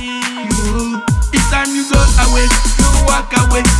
see you. It's time you go away, you walk away.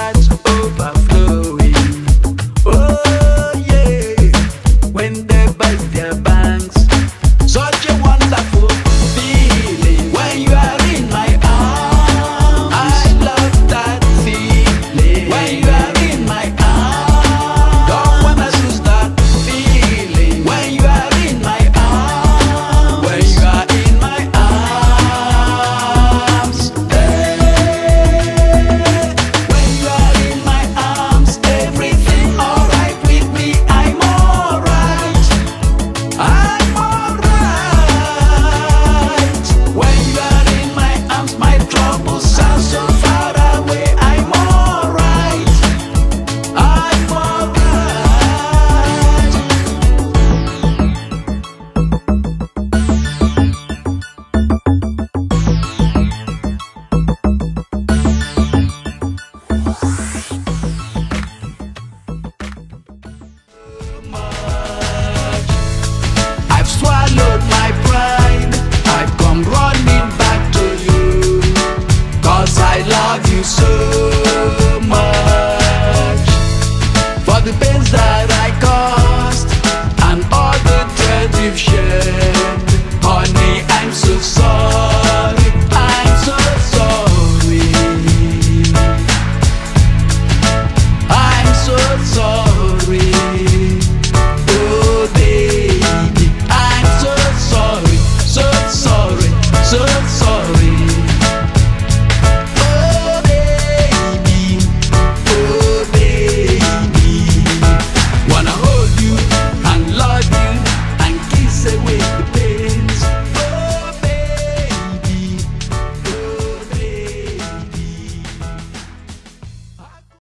love you so.